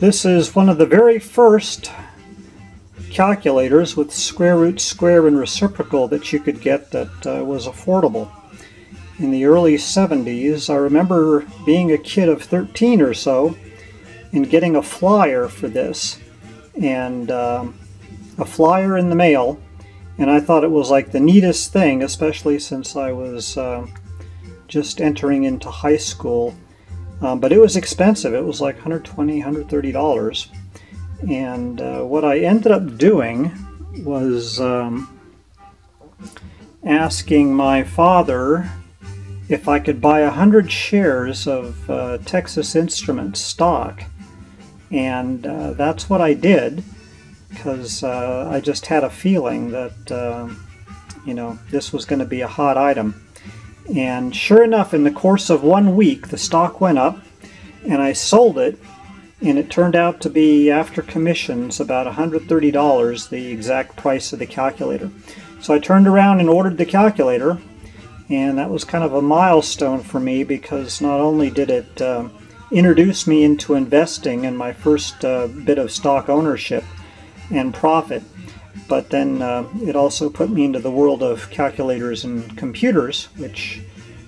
This is one of the very first calculators with square root, square, and reciprocal that you could get that uh, was affordable. In the early 70s, I remember being a kid of 13 or so and getting a flyer for this and um, a flyer in the mail and I thought it was like the neatest thing especially since I was uh, just entering into high school um, but it was expensive. It was like 120 130 dollars. And uh, what I ended up doing was um, asking my father if I could buy 100 shares of uh, Texas Instruments stock. And uh, that's what I did because uh, I just had a feeling that, uh, you know, this was going to be a hot item. And sure enough, in the course of one week, the stock went up and I sold it. And it turned out to be, after commissions, about $130, the exact price of the calculator. So I turned around and ordered the calculator, and that was kind of a milestone for me because not only did it uh, introduced me into investing in my first uh, bit of stock ownership and profit. But then uh, it also put me into the world of calculators and computers, which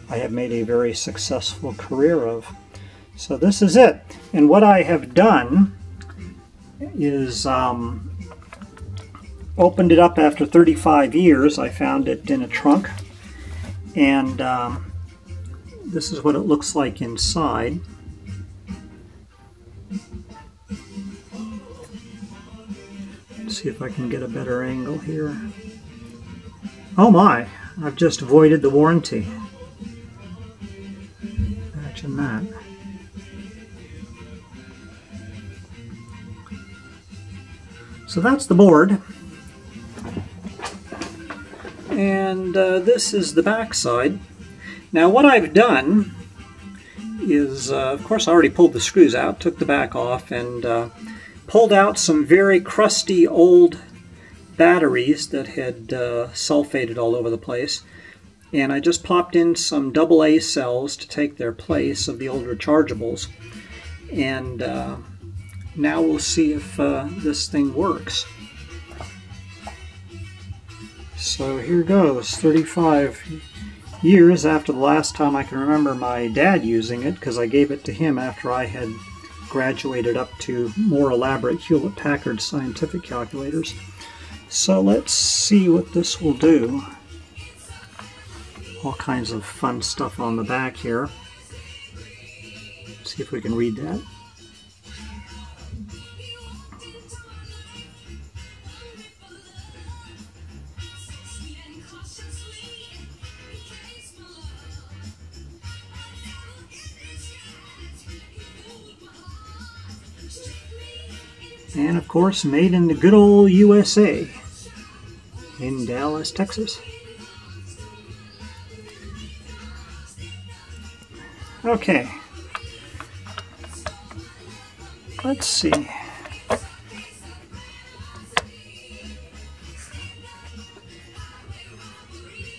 I have made a very successful career of. So this is it. And what I have done is um, opened it up after 35 years. I found it in a trunk. And um, this is what it looks like inside. See if I can get a better angle here. Oh my, I've just voided the warranty. Imagine that. So that's the board. And uh, this is the back side. Now what I've done is, uh, of course I already pulled the screws out, took the back off, and uh, pulled out some very crusty old batteries that had uh, sulfated all over the place. And I just popped in some AA cells to take their place of the old rechargeables. And uh, now we'll see if uh, this thing works. So here goes, 35 years after the last time I can remember my dad using it, because I gave it to him after I had graduated up to more elaborate Hewlett-Packard scientific calculators. So let's see what this will do. All kinds of fun stuff on the back here. see if we can read that. And of course made in the good old USA in Dallas, Texas. Okay, let's see.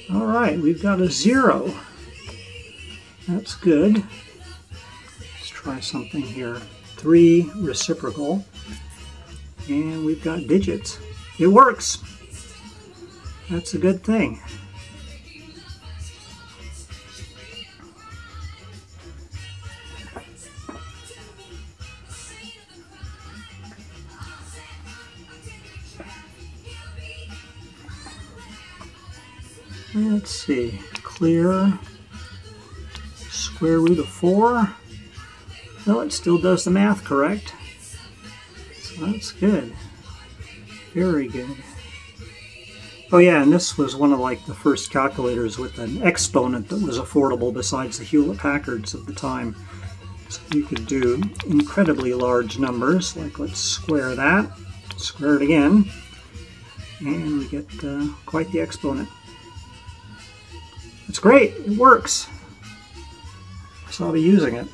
All right, we've got a zero. That's good. Let's try something here. Three reciprocal and we've got digits. It works. That's a good thing. Let's see, clear square root of 4. No, it still does the math correct. That's good. Very good. Oh yeah, and this was one of like the first calculators with an exponent that was affordable besides the Hewlett-Packards of the time. So you could do incredibly large numbers, like let's square that, square it again, and we get uh, quite the exponent. It's great, it works. So I'll be using it.